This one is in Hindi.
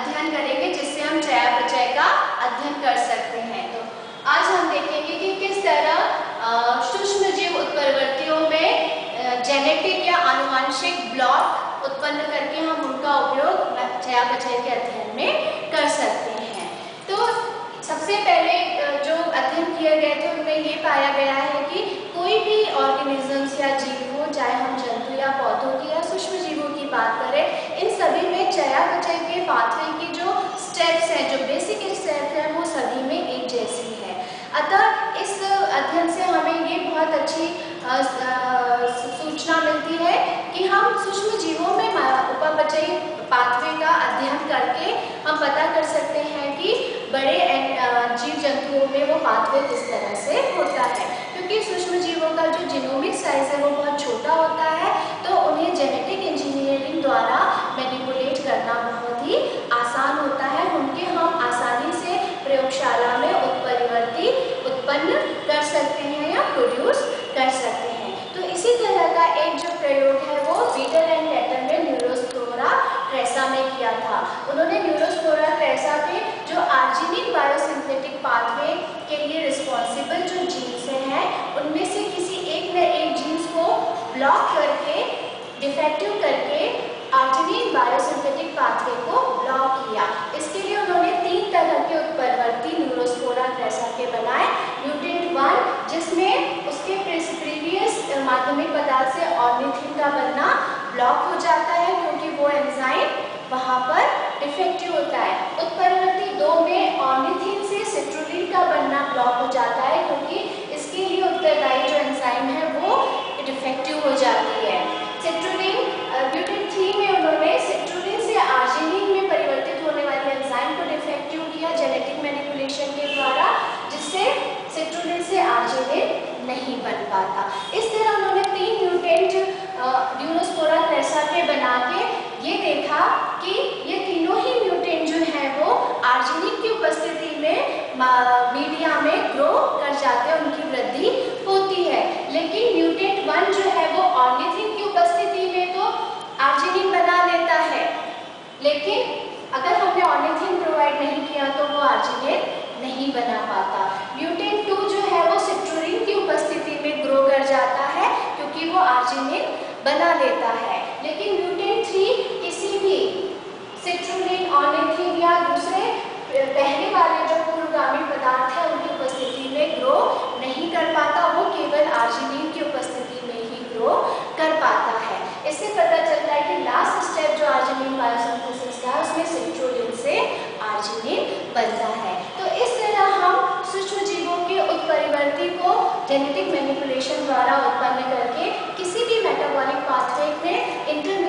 अध्ययन करेंगे, जिससे हम चयापचय का अध्ययन कर सकते हैं। तो आज हम देखेंगे कि किस तरह सूक्ष्म जीव उत्परिवर्तियों में जेनेटिक या आनुवांशिक ब्लॉक उत्पन्न करके हम उनका उपयोग चयापचय के अध्ययन में कर सकते हैं। तो सबसे पहले जो अध्ययन किए गए थे, उनमें ये पाया गया है कि कोई भी ऑर्गेनिजम्स या जीव हो, चाहे हम जंतु या पौधों की या सूक्ष्म जीवों की बात करें इन सभी में चयापचय के पाथवे की जो स्टेप्स हैं जो बेसिक स्टेप हैं वो सभी में एक जैसी है अतः इस अध्ययन से हमें ये बहुत अच्छी सूचना मिलती है कि हम सूक्ष्म जीवों में उपापचयी पाथवे का अध्ययन करके हम पता कर सकते हैं कि बड़े जीव जंतुओं में वो पाथवे किस तरह से होता है। क्योंकि सूक्ष्म जीवों का जो जिनोमिक साइज़ है वो बहुत छोटा होता है तो उन्हें जेनेटिक इंजीनियरिंग द्वारा मैनिपुलेट करना बहुत ही आसान होता है उनके हम आसानी से प्रयोगशाला में उत्परिवर्ती उत्पन्न कर सकते हैं या प्रोड्यूस कर सकते हैं तो इसी तरह का एक जो प्रयोग है वो बीटर एंड लेटर में न्यूरोस्टोरा ट्रेसा में किया था उन्होंने न्यूरोस्टोरा ट्रेसा के जो आर्जिनिक बायोसिंथेटिक पाथवे के लिए रिस्पॉन्सिबल जो जीन्स हैं उनमें से किसी एक न एक जीन्स को ब्लॉक करके डिफेक्टिव करके आर्जिनिन बायोसिंथेटिक पाथवे को ब्लॉक किया। इसके लिए उन्होंने तीन तरह के उत्परिवर्ती न्यूरोस्पोरा ट्रेसा के बनाए म्यूटेंट वन जिसमें उसके प्रीवियस माध्यमिक पदार्थ से ऑर्निथिन का बनना ब्लॉक हो जाता है क्योंकि वो एंजाइम वहाँ पर डिफेक्टिव होता है उत्परिवर्ती दो में ऑर्निथिन से सिट्रोलिन का बनना ब्लॉक हो जाता है क्योंकि इसके लिए उत्तरदायी जो एंजाइम है वो डिफेक्टिव हो जाती है। सिट्रोलिन ब्यूटिन थ्री में उन्होंने सिट्रोलिन से आर्जिनिन में परिवर्तित होने वाली एंजाइम को डिफेक्टिव किया जेनेटिक मैनिपुलेशन के द्वारा, जिससे सिट्रोलिन से आर्जिनिन नहीं बन पाता। इस तरह उन्होंने तीन म्यूटेंट ड्यूरोस्पोरा क्रेसा के बना के ये देखा कि ये तीनों ही म्यूटेंट जो हैं वो आर्जेनिक की उपस्थिति में मीडिया में ग्रो कर जाते हैं, उनकी वृद्धि होती है लेकिन म्यूटेंट वन जो है वो ऑर्निथिन की उपस्थिति में तो आर्जेनिक बना लेता है लेकिन अगर हमने ऑर्निथिन प्रोवाइड नहीं किया तो वो आर्जिनेट नहीं बना पाता। म्यूटेंट टू जो है वो सिट्रोलिन की उपस्थिति में ग्रो कर जाता है क्योंकि वो आर्जिनेट बना लेता है। लेकिन म्यूटेंट थ्री किसी भी सिट्रोलिन ऑर्निथिन या दूसरे पहले वाले जो पूर्वगामी पदार्थ है, उनकी उपस्थिति में ग्रो नहीं कर पाता। वो केवल आर्जिनिन की उपस्थिति में ही ग्रो कर पाता है इससे पता चलता है कि लास्ट स्टेप जो आर्जिनिन बायोसिंथेसिस का है उसमें सिट्रोलिन से आर्जिनिन बनता है। तो इस तरह हम सूक्ष्म जीवों के उत्परिवर्ती को जेनेटिक मैनिपुलेशन द्वारा उत्पन्न करके किसी भी मेटाबॉलिक पाथवे में इनका